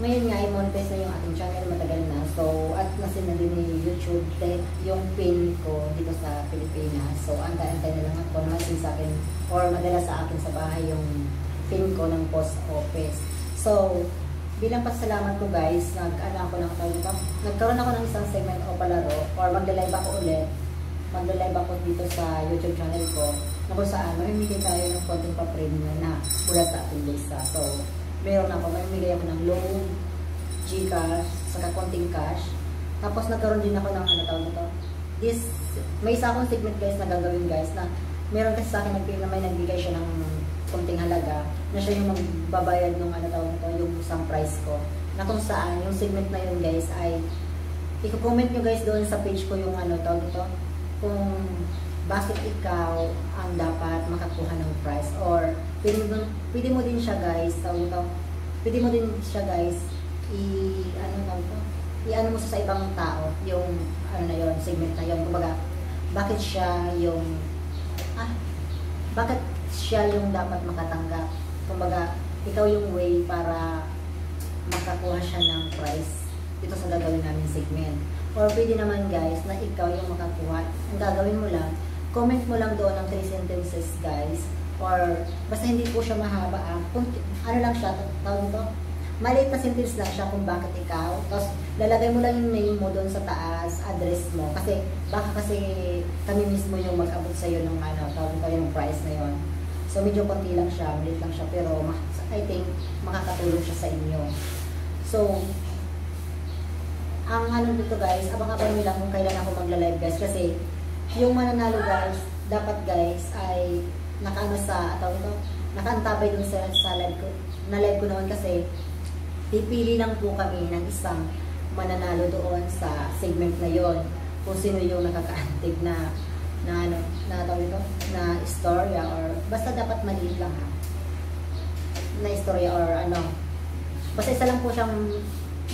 ngayon nga, i-monetize na yung ating channel, matagal na. So, at nasin na din ni YouTube dahil yung pin ko dito sa Pilipinas. So, antay-antay na lang ako na masin sa akin or madala sa akin sa bahay yung pin ko ng post office. So, bilang pasalamat ko guys, nag-ano ako ng tawag dito, nagkaroon ako ng isang segment o palaro or magla-live ako ulit. Magla-live ako dito sa YouTube channel ko na kung saan mamimigay tayo ng konting pa-premium na mula sa ating lista. So, meron ako, mamimigay ako ng loan, Gcash, saka konting cash. Tapos nagkaroon din ako ng ano tawag nito. This, may isa akong segment guys na gagawin guys na meron kasi sa akin nag na may nagbigay siya ng konting halaga na siya yung magbabayad ng ano tawag nito, yung isang price ko. Na kung saan, yung segment na yun guys ay i-comment nyo guys doon sa page ko yung ano tawag nito, kung bakit ikaw ang dapat makakuha ng price or pwede mo, pwede mo din siya guys tawag nito, pwede mo din siya guys i ano tawag nito, i-ano mo sa ibang tao yung ano na yun, segment na yun. Kumbaga, bakit siya yung ah, bakit siya yung dapat makatanggap. Kumbaga, ikaw yung way para makakuha siya ng price dito sa gagawin namin segment. Or pwede naman guys, na ikaw yung makakuha. Ang gagawin mo lang, comment mo lang doon ng 3 sentences guys. Or basta hindi po siya mahaba. Ah. Kung, ano lang siya, tawag ito, maliit na sentence lang siya kung bakit ikaw. Tapos, lalagay mo lang yung name mo doon sa taas, address mo. Kasi, baka kasi kami mismo yung mag-abot sa'yo ng ano, tawag ito yung price na yon So, medyo konti lang siya, maliit lang siya, pero I think makakatulong siya sa inyo. So, ang ano dito guys, abang-abang lang kung kailan ako magla-live guys. Kasi, yung mananalo guys, dapat guys, ay nakaano sa, tawag ito, nakaantabay dun sa, sa live ko. Na live ko noon kasi, pipili lang po kami ng isang mananalo doon sa segment na yon kung sino yung nakaka-antig na na ano, na tawag ito, na istorya or basta dapat maliit lang ha. Na istorya or ano. Basta isa lang po siyang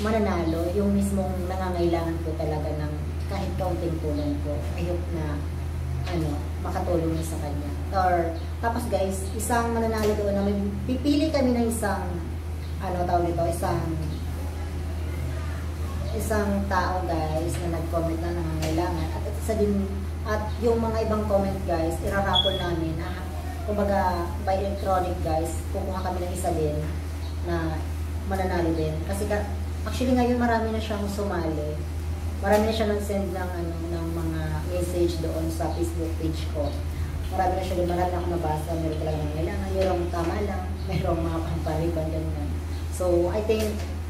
mananalo, yung mismong nangangailangan po talaga ng kahit kaunting tulong po. I hope na ano, makatulong sa kanya. Or, tapos guys, isang mananalo doon na may pipili kami ng isang ano tawag dito, isang isang tao guys na nag-comment na nangangailangan at isa din at yung mga ibang comment guys, irarapol namin. Ah, kumbaga, by electronic guys, kukuha kami ng isa din na mananalo din. Kasi ka, actually ngayon marami na siyang sumali. Marami na siya nag-send ng, ano, ng mga message doon sa Facebook page ko. Marami na siya marami na ako nabasa. Meron talaga ng kailangan, merong tama lang, merong mga pampariban, ganyan. So, I think,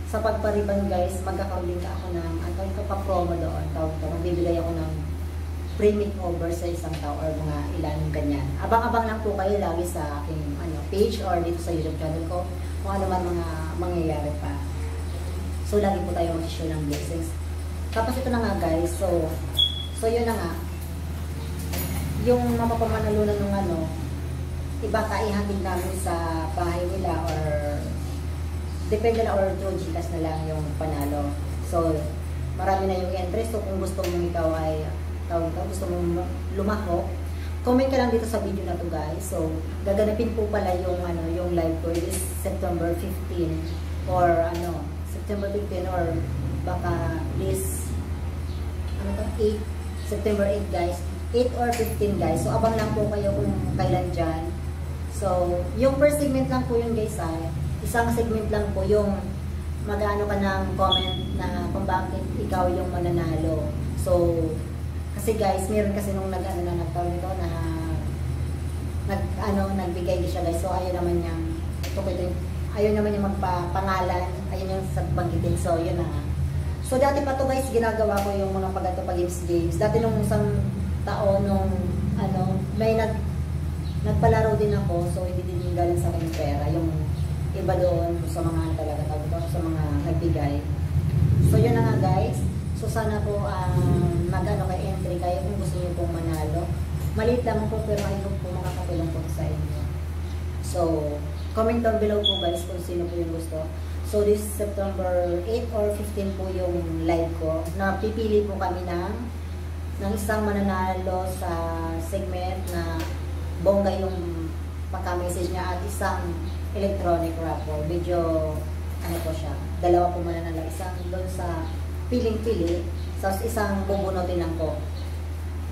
sa pagpariban guys, magkakaroon din ka ako ng, ang tawag ko pa promo doon, tawag ko, magbibigay ako ng pre over sa isang tao or mga ilan ganyan. Abang-abang lang po kayo lagi sa aking ano, page or dito sa YouTube channel ko kung ano man mga mangyayari pa. So, lagi po tayo mag-share ng blessings. Tapos ito na nga guys, so, so yun na nga. Yung mapapamanalunan ng ano, iba kaihatid namin sa bahay nila or depende na or through Gcash na lang yung panalo. So, marami na yung entries. So, kung gusto mong ikaw ay tawag ka, gusto mong lumako, comment ka lang dito sa video na to guys. So, gaganapin po pala yung, ano, yung live ko. Is September 15 or ano, September 15 or baka this, ano to, 8, September 8 guys. 8 or 15 guys. So, abang lang po kayo kung kailan dyan. So, yung first segment lang po yun guys ha. Isang segment lang po yung mag-ano ka ng comment na kung bakit ikaw yung mananalo. So, kasi guys, meron kasi nung nag-ano na nagtawag nito na nag ano nagbigay din siya guys. So ayaw naman niya ito ko ito, ayaw naman niya magpapangalan, ayaw niya sa banggitin. So yun na. So dati pa to guys, ginagawa ko yung mga pag pa games. Dati nung isang taon nung ano, may nag nagpalaro din ako. So hindi din yung galing sa akin pera. Yung iba doon sa mga ano talaga tawag sa mga nagbigay. So yun na nga guys. So sana po um, mag-ano kay entry kayo kung gusto niyo pong manalo. Maliit lang po pero I hope po makakatulong po sa inyo. So, comment down below po guys kung sino po yung gusto. So, this September 8 or 15 po yung live ko. Na pipili po kami ng, ng isang mananalo sa segment na bongga yung pagka-message niya at isang electronic raffle. Medyo ano po siya, dalawa po muna na lang. Isang doon sa piling-pili, tapos isang bubunutin lang po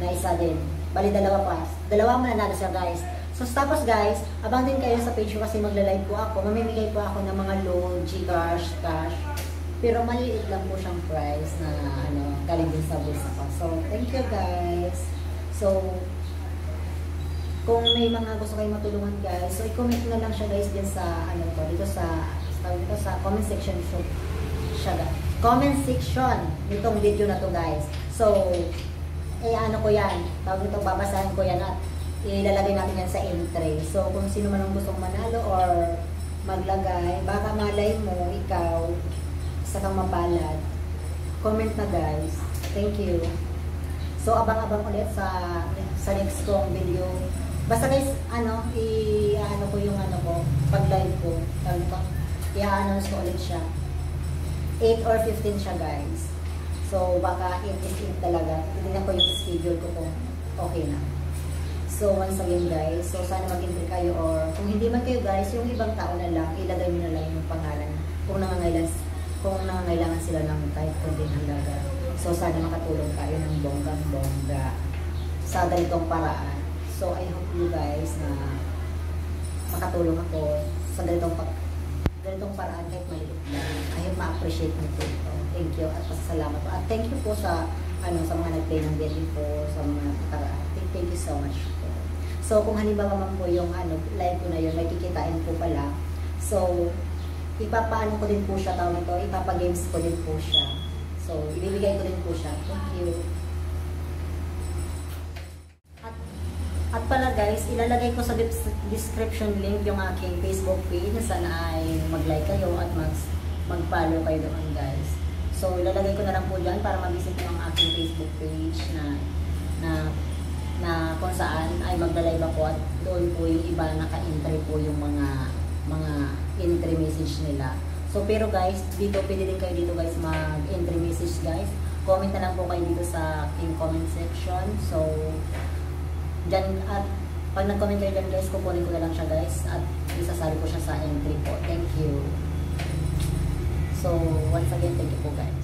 na isa din. Bali, dalawa pa. Dalawa mananalo siya, guys. So, tapos guys, abang din kayo sa page ko kasi magla-live po ako. Mamimigay po ako ng mga loan, Gcash, cash. Pero maliit lang po siyang price na ano, galing din sa bulsa ko. So, thank you guys. So, kung may mga gusto kayong matulungan guys, so i-comment na lang siya guys din sa ano ko, dito sa dito sa comment section so, siya guys. Comment section nitong video na to guys. So, eh ano ko yan, tawag dito babasahin ko yan at ilalagay natin yan sa entry. So, kung sino man ang gustong manalo or maglagay, baka malay mo, ikaw, isa kang mapalad. Comment na guys. Thank you. So, abang-abang ulit sa sa next kong video. Basta guys, ano, i-ano ko yung ano ko, pag live ko, i-announce ko ulit siya. 8 or 15 siya guys. So, baka 8 is 8 talaga. Titignan ko yung schedule ko kung okay na. So, once again guys, so sana mag-entry kayo or kung hindi man kayo guys, yung ibang tao na lang, ilagay nyo na lang yung pangalan kung nangangailangan, kung nangangailangan sila ng kahit kunting halaga. So, sana makatulong tayo ng bonggang-bongga sa ganitong paraan. So, I hope you guys na makatulong ako sa ganitong, ganitong paraan kahit maliit lang. I hope ma-appreciate nyo po ito. Thank you at pasasalamat po. At thank you po sa ano sa mga nag-play ng video po, sa mga. Thank, you so much. So, kung halimbawa man po yung ano, live ko na yun, may kikitain po pala. So, ipapaano ko din po siya tawag ito, ipapagames ko din po siya. So, ibibigay ko din po siya. Thank you. At, at pala guys, ilalagay ko sa description link yung aking Facebook page na sana ay mag-like kayo at mag mag-follow kayo doon guys. So, ilalagay ko na lang po dyan para mag-visit yung aking Facebook page na na na kung saan ay magla-live ako at doon po yung iba naka-entry po yung mga mga entry message nila. So, pero guys, dito, pwede din kayo dito guys mag-entry message guys. Comment na lang po kayo dito sa aking comment section. So, dyan, at pag nag-comment kayo dyan guys, kukunin ko na lang siya guys at isasali ko siya sa entry po. Thank you. So, once again, thank you po guys.